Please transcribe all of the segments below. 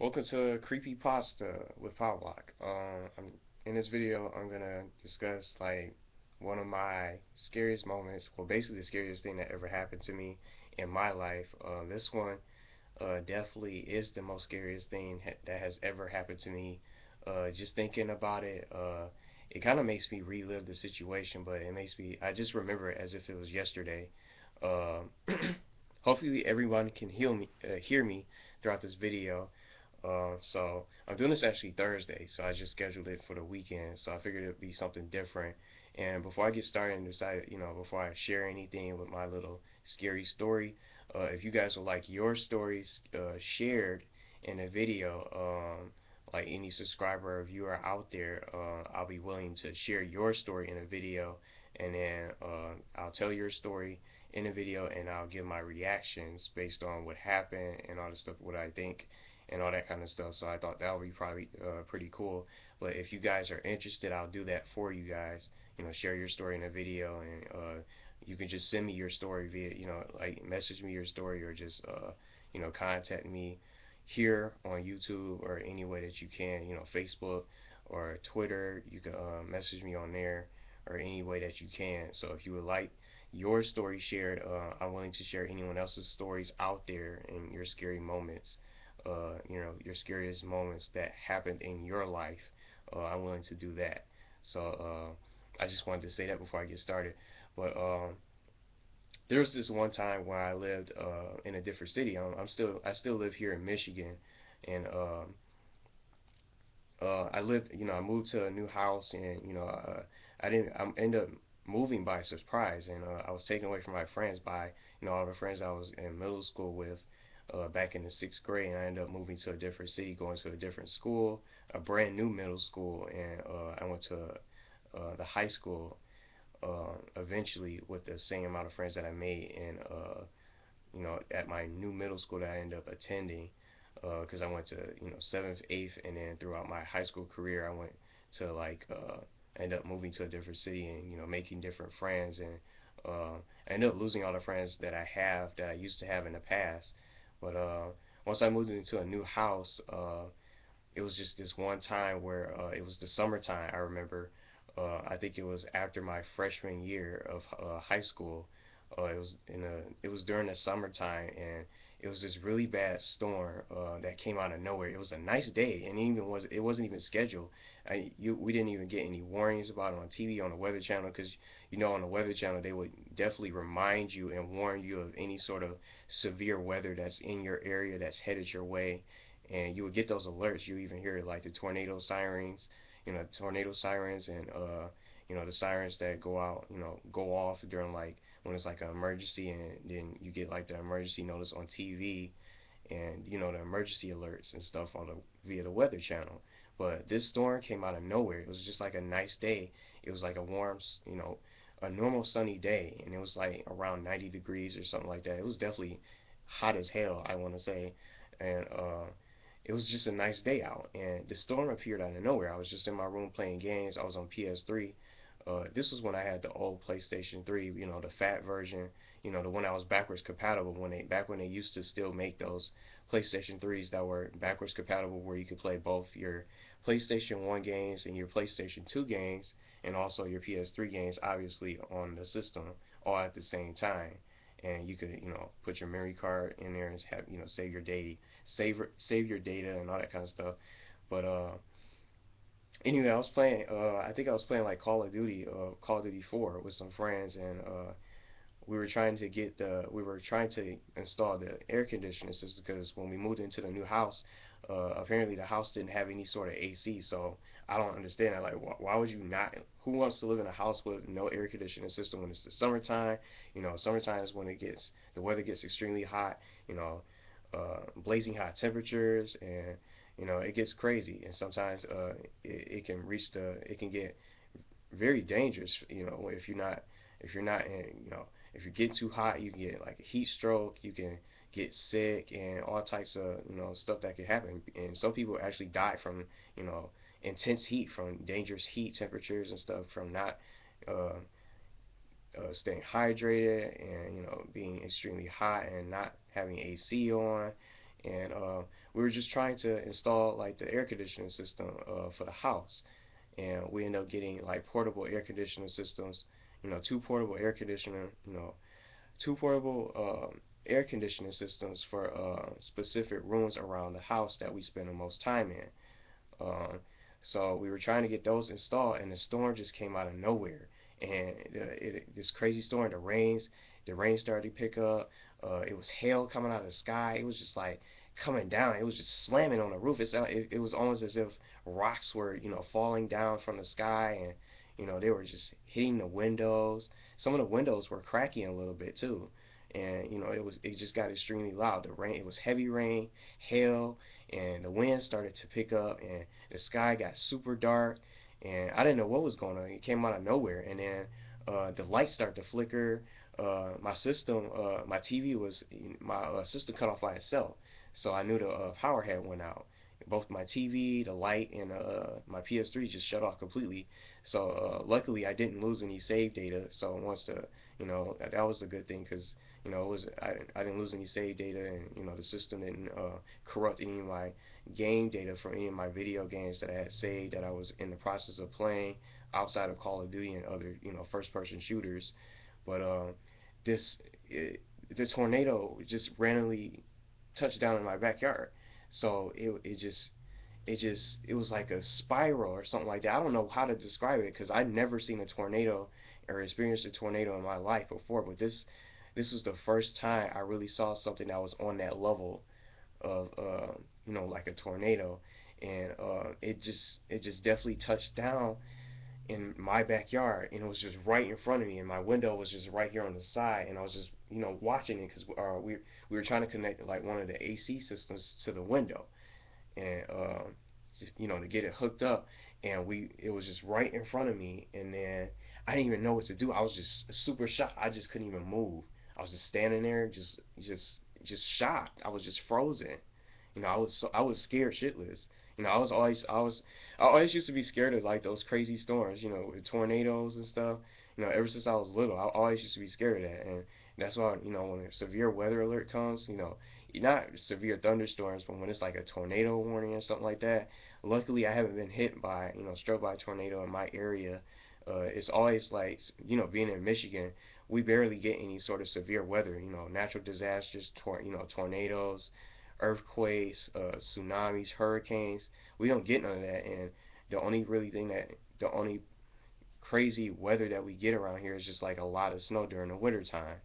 Welcome to Creepy Pasta with PowBlock. Um, I'm, in this video, I'm gonna discuss like one of my scariest moments. Well, basically the scariest thing that ever happened to me in my life. Uh, this one uh, definitely is the most scariest thing ha that has ever happened to me. Uh, just thinking about it, uh, it kind of makes me relive the situation, but it makes me. I just remember it as if it was yesterday. Uh, hopefully, everyone can hear me. Uh, hear me throughout this video. Uh, so I'm doing this actually Thursday, so I just scheduled it for the weekend. So I figured it'd be something different. And before I get started and decide, you know, before I share anything with my little scary story, uh, if you guys would like your stories uh, shared in a video, um, like any subscriber or viewer out there, uh, I'll be willing to share your story in a video, and then uh, I'll tell your story in a video, and I'll give my reactions based on what happened and all the stuff, what I think and all that kind of stuff. So I thought that would be probably uh, pretty cool. But if you guys are interested, I'll do that for you guys. You know, share your story in a video, and uh, you can just send me your story via, you know, like message me your story or just, uh, you know, contact me here on YouTube or any way that you can. You know, Facebook or Twitter. You can uh, message me on there or any way that you can. So if you would like your story shared, uh, I'm willing to share anyone else's stories out there in your scary moments uh, you know, your scariest moments that happened in your life, uh, I'm willing to do that. So uh, I just wanted to say that before I get started. But um, there was this one time when I lived uh, in a different city. I'm, I'm, still I still live here in Michigan, and um, uh, I lived. You know, I moved to a new house, and you know, uh, I didn't. I ended up moving by surprise, and uh, I was taken away from my friends by you know all the friends I was in middle school with uh, back in the sixth grade, and I ended up moving to a different city, going to a different school, a brand new middle school, and uh, I went to uh, the high school uh, eventually with the same amount of friends that I made in, uh, you know, at my new middle school that I ended up attending, because uh, I went to, you know, seventh, eighth, and then throughout my high school career, I went to like, end up moving to a different city and you know making different friends and uh, I ended up losing all the friends that I have that I used to have in the past but uh, once I moved into a new house, uh, it was just this one time where uh, it was the summertime. I remember. Uh, I think it was after my freshman year of uh, high school. Uh, it was in a. It was during the summertime, and it was this really bad storm uh, that came out of nowhere. It was a nice day, and it even was it wasn't even scheduled. I, you, we didn't even get any warnings about it on TV on the Weather Channel because you know on the Weather Channel they would definitely remind you and warn you of any sort of severe weather that's in your area that's headed your way, and you would get those alerts. You even hear like the tornado sirens, you know, tornado sirens and uh, you know the sirens that go out, you know, go off during like when it's like an emergency and then you get like the emergency notice on TV and you know the emergency alerts and stuff on the via the weather channel. But this storm came out of nowhere. It was just like a nice day. It was like a warm you know a normal sunny day and it was like around 90 degrees or something like that. It was definitely hot as hell I want to say. And uh it was just a nice day out. And the storm appeared out of nowhere. I was just in my room playing games. I was on PS3 uh, this was when I had the old PlayStation 3, you know, the fat version, you know, the one that was backwards compatible when they back when they used to still make those PlayStation 3s that were backwards compatible where you could play both your PlayStation 1 games and your PlayStation 2 games and also your PS3 games obviously on the system all at the same time. And you could you know put your memory card in there and have you know save your data save save your data and all that kind of stuff. But uh anyway, I was playing. Uh, I think I was playing like Call of Duty, uh, Call of Duty 4 with some friends, and uh, we were trying to get the. We were trying to install the air conditioning system because when we moved into the new house, uh, apparently the house didn't have any sort of AC. So I don't understand. I Like, wh why would you not? Who wants to live in a house with no air conditioning system when it's the summertime? You know, summertime is when it gets the weather gets extremely hot. You know, uh, blazing hot temperatures and you know it gets crazy and sometimes uh, it, it can reach the it can get very dangerous you know if you're not if you're not in you know if you get too hot you can get like a heat stroke you can get sick and all types of you know stuff that can happen and some people actually die from you know intense heat from dangerous heat temperatures and stuff from not uh, uh, staying hydrated and you know being extremely hot and not having AC on and uh, we were just trying to install like the air conditioning system uh, for the house, and we ended up getting like portable air conditioning systems, you know, two portable air conditioner, you know, two portable um, air conditioning systems for uh, specific rooms around the house that we spend the most time in. So we were trying to get those installed, and the storm just came out of nowhere. And it, it, this crazy storm, the rains, the rain started to pick up. Uh, it was hail coming out of the sky. It was just like coming down. It was just slamming on the roof. It's, it, it was almost as if rocks were, you know, falling down from the sky, and you know they were just hitting the windows. Some of the windows were cracking a little bit too and you know it was it just got extremely loud. The rain it was heavy rain, hail, and the wind started to pick up, and the sky got super dark, and I didn't know what was going on. It came out of nowhere, and then uh, the lights started to flicker. Uh, my system, uh, my TV was my uh, system cut off by itself, so I knew the uh, power had went out. Both my TV, the light, and uh, my PS3 just shut off completely. So uh, luckily, I didn't lose any save data. So once the, you know, that was a good thing because you know, it was I, I didn't lose any save data, and you know the system didn't uh, corrupt any of my game data from any of my video games that I had saved that I was in the process of playing outside of Call of Duty and other you know first-person shooters. But uh, this it, the tornado just randomly touched down in my backyard, so it it just it just it was like a spiral or something like that. I don't know how to describe it because I've never seen a tornado or experienced a tornado in my life before, but this this was the first time I really saw something that was on that level of uh, you know like a tornado, and uh, it just it just definitely touched down in my backyard, and it was just right in front of me, and my window was just right here on the side, and I was just you know watching it because uh, we we were trying to connect like one of the AC systems to the window, and uh, just, you know to get it hooked up, and we it was just right in front of me, and then I didn't even know what to do. I was just super shocked. I just couldn't even move. I was just standing there, just just just shocked. I was just frozen. You know, I was so, I was scared shitless. You know, I was always I was I always used to be scared of like those crazy storms. You know, tornadoes and stuff. You know, ever since I was little, I always used to be scared of that, and that's why you know when a severe weather alert comes, you know, not severe thunderstorms, but when it's like a tornado warning or something like that. Luckily, I haven't been hit by you know struck by a tornado in my area. Uh, it's always like you know being in Michigan we barely get any sort of severe weather. You know, natural disasters, tor- you know, tornadoes, earthquakes, uh, tsunamis, hurricanes. We don't get none of that, and the only really thing that the only crazy weather that we get around here is just like a lot of snow during the winter time.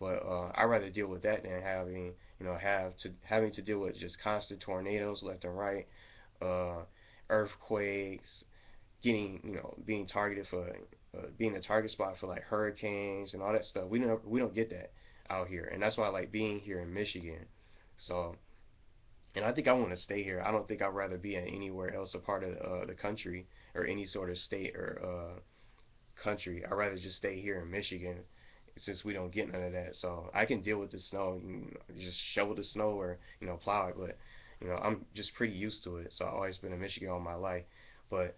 But uh, I'd rather deal with that than having you know have to having to deal with just constant tornadoes left and right, uh, earthquakes, getting you know being targeted for uh, being a target spot for like hurricanes and all that stuff. We don't we don't get that out here, and that's why I like being here in Michigan. So, and I think I want to stay here. I don't think I'd rather be in anywhere else a part of uh, the country or any sort of state or uh, country. I'd rather just stay here in Michigan since we don't get none of that. So I can deal with the snow, you know, just shovel the snow or you know plow it, but you know I'm just pretty used to it. So I've always been in Michigan all my life, but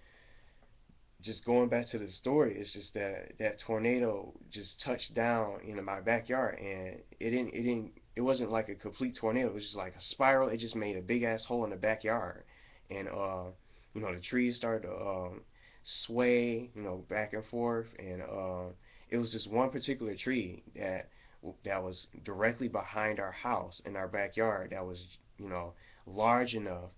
just going back to the story, it's just that that tornado just touched down in my backyard, and it didn't, it didn't, it wasn't like a complete tornado. It was just like a spiral. It just made a big ass hole in the backyard, and uh, you know, the trees started to um, sway, you know, back and forth, and uh, it was just one particular tree that that was directly behind our house in our backyard that was, you know, large enough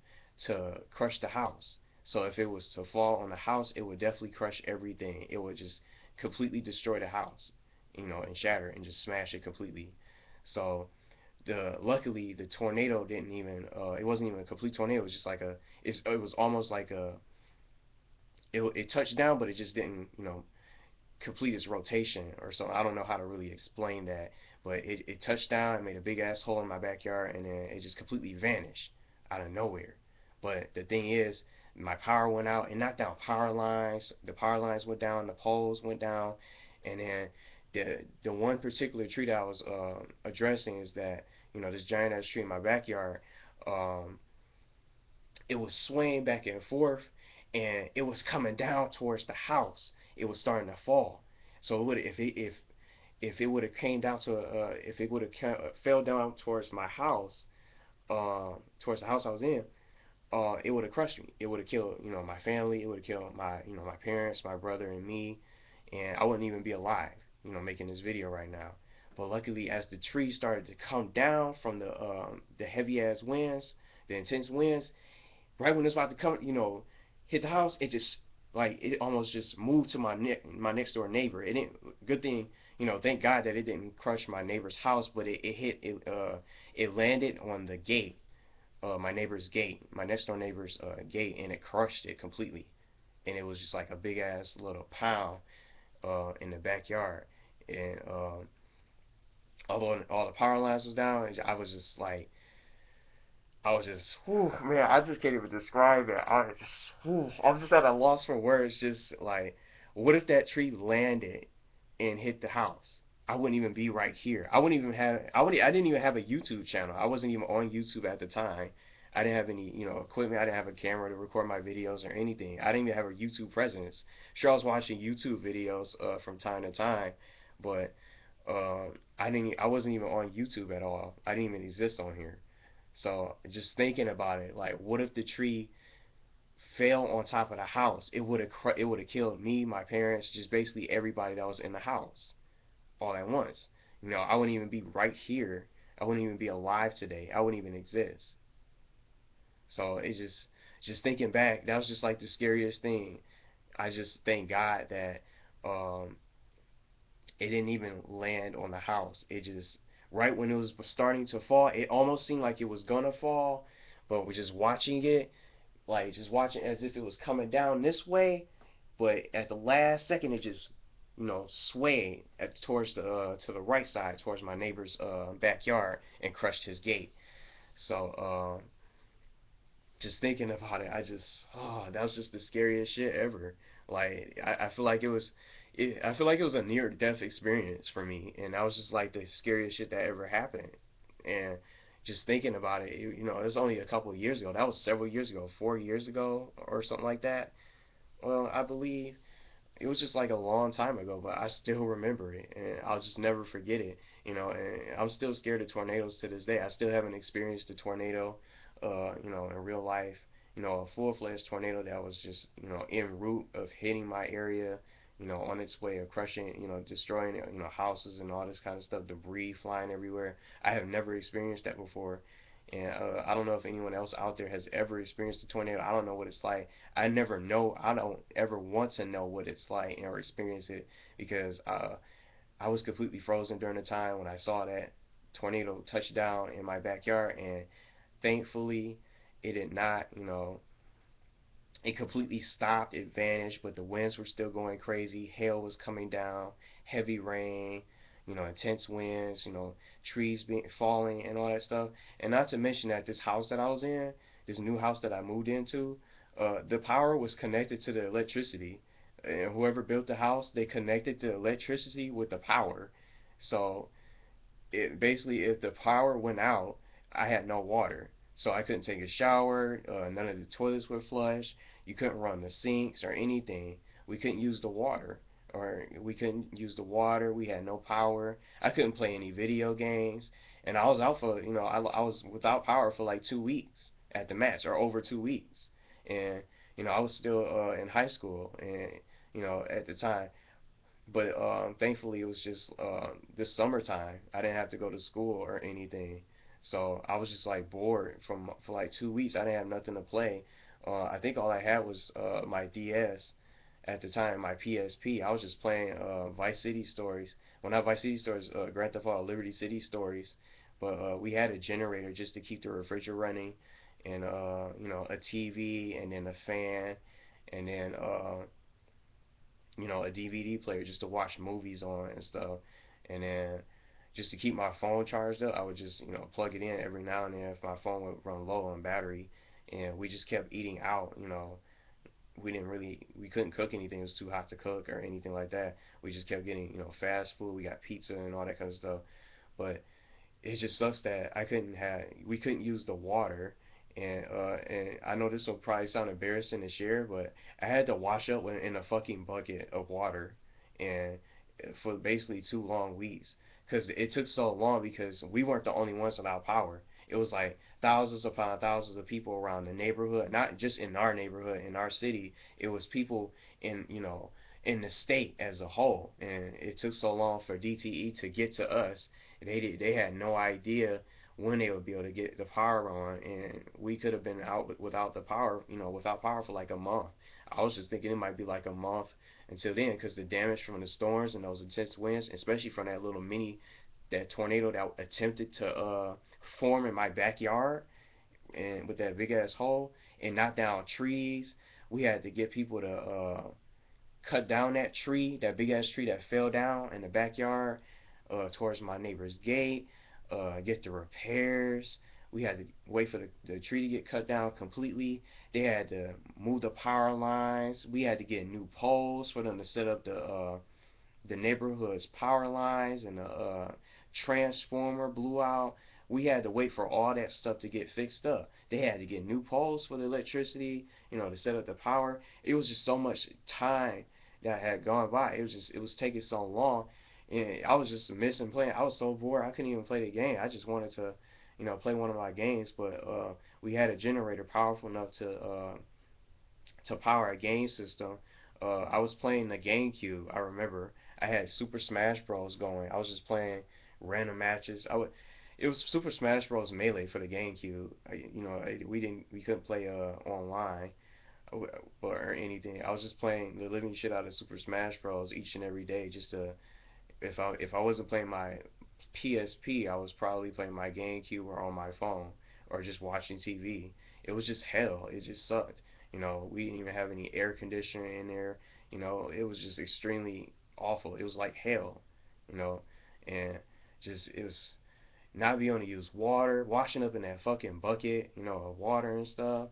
to crush the house so if it was to fall on the house, it would definitely crush everything. It would just completely destroy the house, you know, and shatter and just smash it completely. So the luckily the tornado didn't even uh, it wasn't even a complete tornado. It was just like a it was almost like a it it touched down, but it just didn't you know complete its rotation or something. I don't know how to really explain that, but it, it touched down and made a big ass hole in my backyard, and then it just completely vanished out of nowhere. But the thing is, my power went out and knocked down power lines. The power lines went down, the poles went down, and then the the one particular tree that I was uh, addressing is that you know this giant ass tree in my backyard. Um, it was swaying back and forth, and it was coming down towards the house. It was starting to fall. So it would if it if if it would have came down to uh, if it would have fell down towards my house, uh, towards the house I was in, uh, it would have crushed me. It would have killed, you know, my family. It would have killed my, you know, my parents, my brother, and me, and I wouldn't even be alive, you know, making this video right now. But luckily, as the tree started to come down from the um, the heavy ass winds, the intense winds, right when it's about to come, you know, hit the house, it just like it almost just moved to my ne- my next door neighbor. It didn't. Good thing, you know, thank God that it didn't crush my neighbor's house, but it, it hit it uh it landed on the gate uh, my neighbor's gate, my next door neighbor's uh, gate, and it crushed it completely. And it was just like a big ass little pile uh, in the backyard. And uh, although all the power lines was down, I was just like, I was just, whew, man, I just can't even describe it. I was just, whew, I was just at a loss for words. Just like, what if that tree landed and hit the house? I wouldn't even be right here. I wouldn't even have I would I didn't even have a YouTube channel. I wasn't even on YouTube at the time. I didn't have any, you know, equipment. I didn't have a camera to record my videos or anything. I didn't even have a YouTube presence. Sure, I was watching YouTube videos uh, from time to time, but uh, I didn't. I wasn't even on YouTube at all. I didn't even exist on here. So just thinking about it, like, what if the tree fell on top of the house? It would have. It would have killed me, my parents, just basically everybody that was in the house all at once. You know, I wouldn't even be right here. I wouldn't even be alive today. I wouldn't even exist. So it's just just thinking back, that was just like the scariest thing. I just thank God that um, it didn't even land on the house. It just right when it was starting to fall, it almost seemed like it was gonna fall, but we're just watching it, like just watching as if it was coming down this way, but at the last second it just you know, swayed at, towards the uh, to the right side, towards my neighbor's uh, backyard, and crushed his gate. So, uh, just thinking about it, I just, oh, that was just the scariest shit ever. Like, I, I feel like it was, it, I feel like it was a near death experience for me, and that was just like the scariest shit that ever happened. And just thinking about it, you know, it was only a couple years ago. That was several years ago, four years ago, or something like that. Well, I believe it was just like a long time ago, but I still remember it, and I'll just never forget it. You know, and I'm still scared of tornadoes to this day. I still haven't experienced a tornado, uh, you know, in real life. You know, a full-fledged tornado that was just, you know, en route of hitting my area, you know, on its way of crushing, you know, destroying, you know, houses and all this kind of stuff, debris flying everywhere. I have never experienced that before. And uh, I don't know if anyone else out there has ever experienced a tornado. I don't know what it's like. I never know. I don't ever want to know what it's like or experience it because uh, I was completely frozen during the time when I saw that tornado touch down in my backyard. And thankfully, it did not, you know, it completely stopped. It vanished, but the winds were still going crazy. Hail was coming down, heavy rain you know, intense winds, you know, trees being falling and all that stuff. And not to mention that this house that I was in, this new house that I moved into, uh, the power was connected to the electricity. And whoever built the house, they connected the electricity with the power. So it basically, if the power went out, I had no water. So I couldn't take a shower. Uh, none of the toilets were flush. You couldn't run the sinks or anything. We couldn't use the water or we couldn't use the water. We had no power. I couldn't play any video games, and I was out for you know I, I was without power for like two weeks at the match or over two weeks, and you know I was still uh, in high school and you know at the time, but um, thankfully it was just uh, this summertime. I didn't have to go to school or anything, so I was just like bored from for like two weeks. I didn't have nothing to play. Uh, I think all I had was uh, my DS at the time my PSP. I was just playing uh, Vice City Stories. Well, not Vice City Stories, uh, Grand Theft Auto Liberty City Stories. But uh, we had a generator just to keep the refrigerator running, and uh, you know a TV, and then a fan, and then uh, you know a DVD player just to watch movies on and stuff. And then just to keep my phone charged up, I would just you know plug it in every now and then if my phone would run low on battery. And we just kept eating out, you know. We didn't really we couldn't cook anything. It was too hot to cook or anything like that. We just kept getting you know fast food. We got pizza and all that kind of stuff. But it just sucks that I couldn't have we couldn't use the water. And uh and I know this will probably sound embarrassing to share but I had to wash up in a fucking bucket of water and for basically two long weeks because it took so long because we weren't the only ones without power it was like thousands upon thousands of people around the neighborhood, not just in our neighborhood, in our city. It was people in, you know, in the state as a whole. And it took so long for DTE to get to us. They did, they had no idea when they would be able to get the power on, and we could have been out without the power, you know, without power for like a month. I was just thinking it might be like a month until then, because the damage from the storms and those intense winds, especially from that little mini, that tornado that attempted to uh, form in my backyard, and with that big ass hole, and knock down trees. We had to get people to uh, cut down that tree, that big ass tree that fell down in the backyard uh, towards my neighbor's gate, uh, get the repairs. We had to wait for the, the tree to get cut down completely. They had to move the power lines. We had to get new poles for them to set up the uh, the neighborhood's power lines and the uh, transformer blew out. We had to wait for all that stuff to get fixed up. They had to get new poles for the electricity, you know, to set up the power. It was just so much time that had gone by. It was just it was taking so long, and I was just missing playing. I was so bored. I couldn't even play the game. I just wanted to, you know, play one of my games. But uh, we had a generator powerful enough to uh, to power a game system. Uh, I was playing the GameCube. I remember I had Super Smash Bros. going. I was just playing random matches. I would. It was Super Smash Bros. Melee for the GameCube. I, you know, we didn't, we couldn't play uh, online or anything. I was just playing the living shit out of Super Smash Bros. each and every day just to if I if I wasn't playing my PSP, I was probably playing my GameCube or on my phone or just watching TV. It was just hell. It just sucked. You know, we didn't even have any air conditioning in there. You know, it was just extremely awful. It was like hell. You know, and just it was not being able to use water, washing up in that fucking bucket, you know, of water and stuff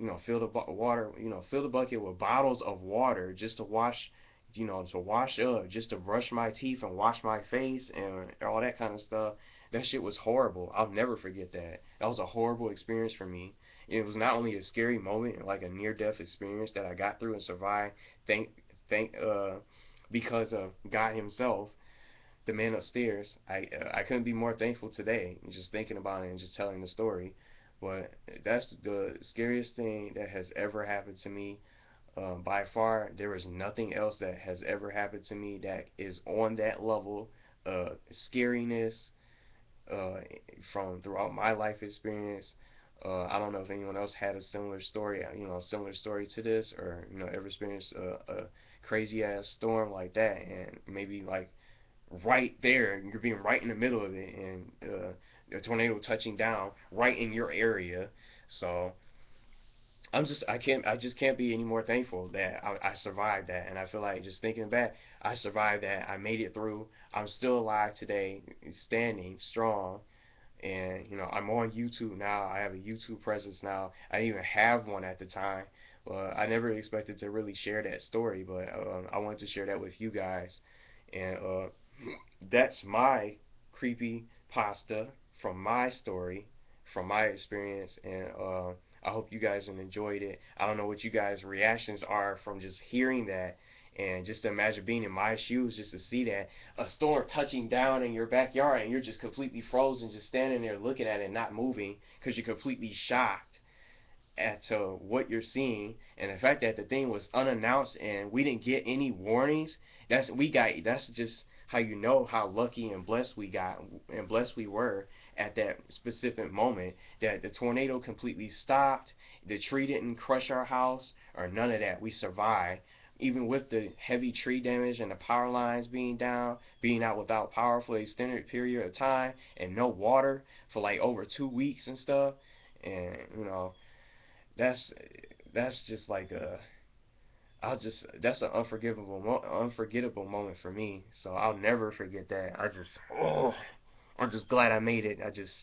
you know, fill the water, you know, fill the bucket with bottles of water just to wash, you know, to wash up, just to brush my teeth and wash my face and all that kind of stuff. That shit was horrible. I'll never forget that. That was a horrible experience for me. It was not only a scary moment, like a near-death experience that I got through and survived. Thank, thank, uh, because of God Himself, the man upstairs. I, uh, I couldn't be more thankful today. Just thinking about it and just telling the story. But that's the scariest thing that has ever happened to me. Uh, by far, there is nothing else that has ever happened to me that is on that level of scariness uh, from throughout my life experience. Uh, I don't know if anyone else had a similar story, you know, a similar story to this, or you know, ever experienced a, a crazy ass storm like that, and maybe like right there, and you're being right in the middle of it, and uh, a tornado touching down right in your area. So I'm just I can't I just can't be any more thankful that I, I survived that. And I feel like just thinking back I survived that. I made it through. I'm still alive today standing strong. And you know I'm on YouTube now. I have a YouTube presence now. I didn't even have one at the time. But I never expected to really share that story but uh, I wanted to share that with you guys. And uh, that's my creepy pasta from my story, from my experience, and uh, I hope you guys enjoyed it. I don't know what you guys' reactions are from just hearing that, and just to imagine being in my shoes just to see that a storm touching down in your backyard, and you're just completely frozen, just standing there looking at it, not moving, because you're completely shocked at what you're seeing, and the fact that the thing was unannounced and we didn't get any warnings. That's we got. That's just how you know how lucky and blessed we got and blessed we were at that specific moment that the tornado completely stopped, the tree didn't crush our house or none of that. We survived. Even with the heavy tree damage and the power lines being down, being out without power for an extended period of time, and no water for like over two weeks and stuff, and you know, that's that's just like a I'll just that's an unforgivable unforgettable moment for me. So I'll never forget that. I just oh I'm just glad I made it. I just,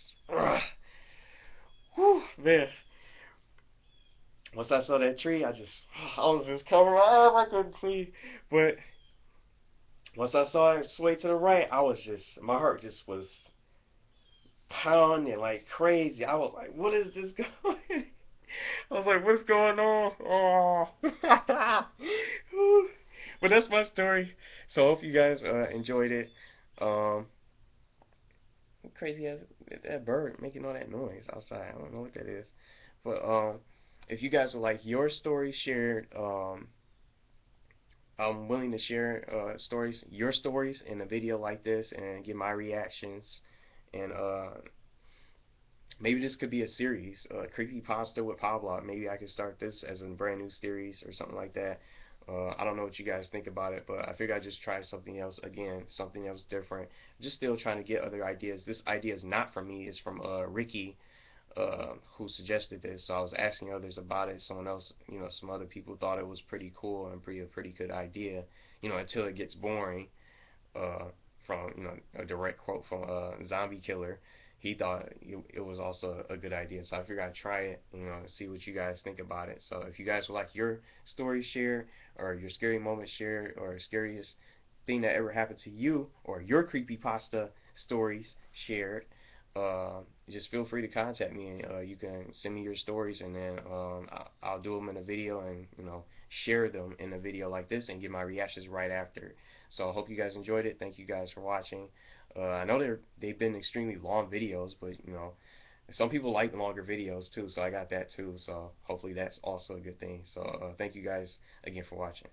whew, man. Once I saw that tree, I just, I was just covering my eyes. I couldn't see. But once I saw it sway to the right, I was just, my heart just was pounding like crazy. I was like, what is this going? I was like, what's going on? Oh. but that's my story. So I hope you guys uh, enjoyed it. Um, crazy as that bird making all that noise outside. I don't know what that is. But um, if you guys would like your story shared, um, I'm willing to share uh, stories, your stories, in a video like this, and get my reactions. And uh, maybe this could be a series, uh, creepy pasta with PowBlock. Maybe I could start this as a brand new series or something like that. Uh, I don't know what you guys think about it, but I figured I'd just try something else again, something else different. I'm just still trying to get other ideas. This idea is not from me; it's from uh, Ricky, uh, who suggested this. So I was asking others about it. Someone else, you know, some other people thought it was pretty cool and pretty a pretty good idea. You know, until it gets boring. Uh, from you know a direct quote from a uh, Zombie Killer he thought it was also a good idea. So I figured I'd try it, you know, see what you guys think about it. So if you guys would like your story shared, or your scary moment shared, or scariest thing that ever happened to you, or your creepy pasta stories shared, uh, just feel free to contact me. And, uh, you can send me your stories, and then um, I'll, I'll do them in a video, and you know, share them in a video like this, and get my reactions right after. So I hope you guys enjoyed it. Thank you guys for watching. Uh, I know they're they've been extremely long videos, but you know, some people like longer videos too, so I got that too. So hopefully that's also a good thing. So uh, thank you guys again for watching.